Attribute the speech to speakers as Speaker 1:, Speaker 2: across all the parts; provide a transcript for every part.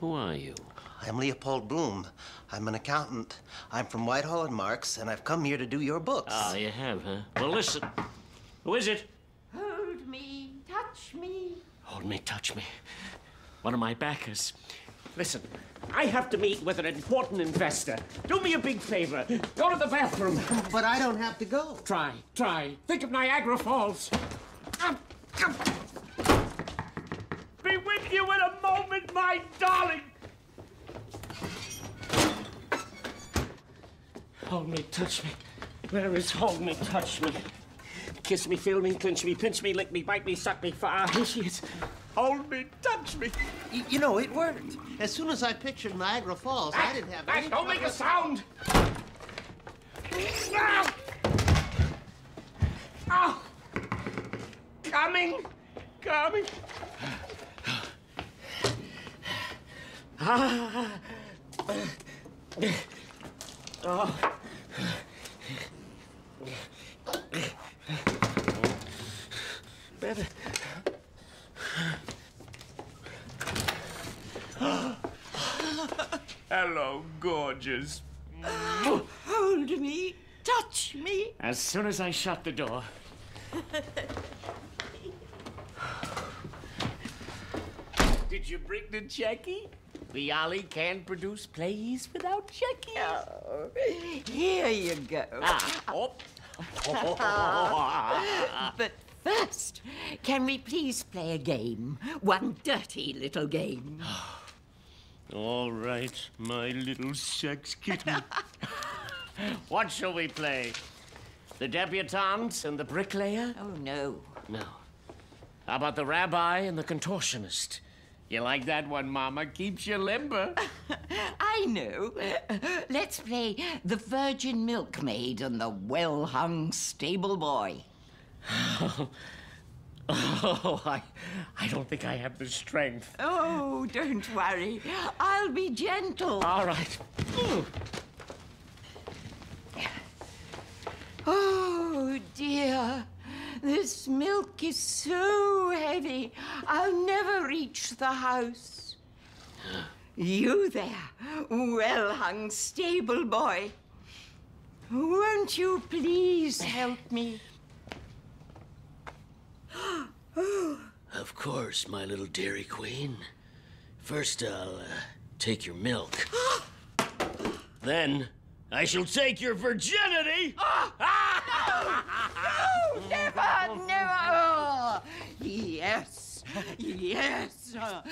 Speaker 1: Who are you?
Speaker 2: I'm Leopold Bloom. I'm an accountant. I'm from Whitehall and Marks, and I've come here to do your books.
Speaker 1: Ah, you have, huh? Well, listen. Who is it?
Speaker 3: Hold me, touch me.
Speaker 1: Hold me, touch me. One of my backers. Listen, I have to meet with an important investor. Do me a big favor. Go to the bathroom.
Speaker 2: But I don't have to go.
Speaker 1: Try, try. Think of Niagara Falls. Be with you in a moment, my darling. Hold me, touch me. Where is hold me, touch me? Kiss me, feel me, clinch me, pinch me, lick me, bite me, suck me, fire. Here she is. Hold me, touch me.
Speaker 2: Y- you know, it worked. As soon as I pictured Niagara Falls, I didn't have any.
Speaker 1: Don't make a sound. Ah! Ah! Coming, coming. Ah. Oh. Better. Hello, gorgeous.
Speaker 3: Hold me, touch me.
Speaker 1: As soon as I shut the door. Did you bring the checky? Bialy can't produce plays without checky.
Speaker 3: Oh, here you go.
Speaker 1: Ah, oh.
Speaker 3: But first, can we please play a game? One dirty little game.
Speaker 1: All right, my little sex kitten. what shall we play? The debutante and the bricklayer?
Speaker 3: Oh, no.
Speaker 1: No. How about the rabbi and the contortionist? You like that one, Mama? Keeps you limber.
Speaker 3: I know. Let's play the Virgin Milkmaid and the well hung stable boy.
Speaker 1: Oh, I, I don't think I have the strength.
Speaker 3: Oh, don't worry. I'll be gentle.
Speaker 1: All right. Ooh.
Speaker 3: Oh, dear. This milk is so heavy, I'll never reach the house. You there, well hung stable boy. Won't you please help me?
Speaker 1: Of course, my little Dairy Queen. First, I'll uh, take your milk. then, I shall take your virginity.
Speaker 3: Oh, never, never. Oh, yes. Uh,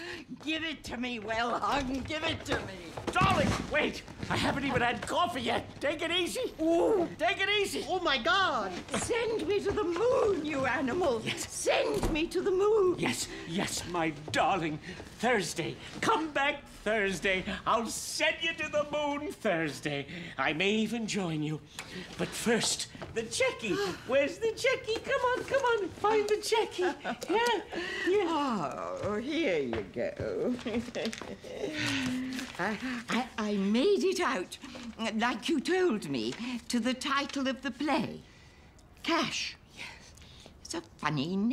Speaker 3: give it to me, well hung. Give it to me.
Speaker 1: Darling, wait! I haven't even had coffee yet. Take it easy.
Speaker 3: Ooh,
Speaker 1: Take it easy.
Speaker 2: Oh my God!
Speaker 3: send me to the moon, you animal. Yes. Send me to the moon.
Speaker 1: Yes, yes, my darling. Thursday. Come back Thursday. I'll send you to the moon Thursday. I may even join you. But first, the checky. Where's the checky? Come on, come on. Find the checky. Yeah, yeah.
Speaker 3: Oh, here you go. I, I, I made it out, like you told me, to the title of the play. Cash. Yes. It's a funny name.